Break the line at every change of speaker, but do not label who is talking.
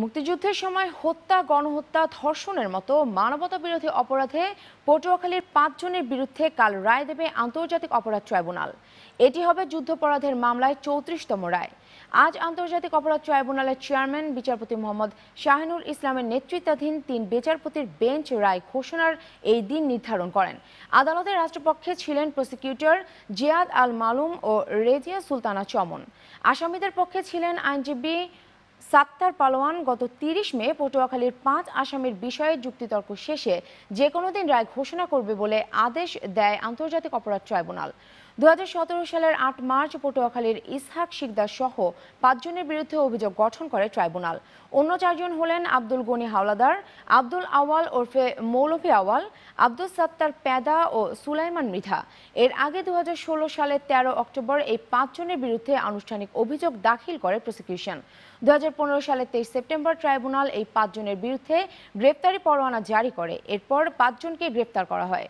মুক্তিযুদ্ধের সময় হত্যা, গণহত্যা, ধর্ষণের মতো মানবতা বিরোধী অপরাধে পটুয়াখালীর পাঁচজনের বিরুদ্ধে কাল রায় দেবে আন্তর্জাতিক অপরাধ ট্রাইব্যুনাল। এটি হবে যুদ্ধাপরাধের মামলায় চৌত্রিশতম রায়। আজ আন্তর্জাতিক অপরাধ ট্রাইব্যুনালের চেয়ারম্যান, বিচারপতি মোহাম্মদ শাহিনুর ইসলামের নেতৃত্বাধীন তিন বিচারপতির বেঞ্চ রায় ঘোষণার এই দিন নির্ধারণ করেন। আদালতের রাষ্ট্রপক্ষে ছিলেন প্রসিকিউটর জিয়াদ আল মালুম ও রেজিয়া সুলতানা চমন। আসামিদের পক্ষে ছিলেন আইনজীবী সাত্তার পালোয়ান গত তিরিশ মে পটুয়াখালীর পাঁচ আসামির বিষয়ে যুক্তিতর্ক শেষে যে কোনো দিন রায় ঘোষণা করবে বলে আদেশ দেয় আন্তর্জাতিক অপরাধ ট্রাইব্যুনাল। দুহাজার সতেরো সালের আট মার্চ পটুয়াখালীর ইসহাক শিকদার সহ পাঁচজনের বিরুদ্ধে অভিযোগ গঠন করে ট্রাইব্যুনাল। অন্য চারজন হলেন আব্দুল গনি হাওলাদার, আব্দুল আওয়াল ওরফে মৌলভী আওয়াল, আব্দুল সাত্তার প্যাদা ও সুলাইমান মৃধা। এর আগে দু হাজার ষোলো সালের তেরো অক্টোবর এই পাঁচজনের বিরুদ্ধে আনুষ্ঠানিক অভিযোগ দাখিল করে প্রসিকিউশন। দু সালের তেইশ সেপ্টেম্বর ট্রাইব্যুনাল এই পাঁচজনের বিরুদ্ধে গ্রেপ্তারি পরোয়ানা জারি করে। এরপর পাঁচজনকে গ্রেপ্তার করা হয়।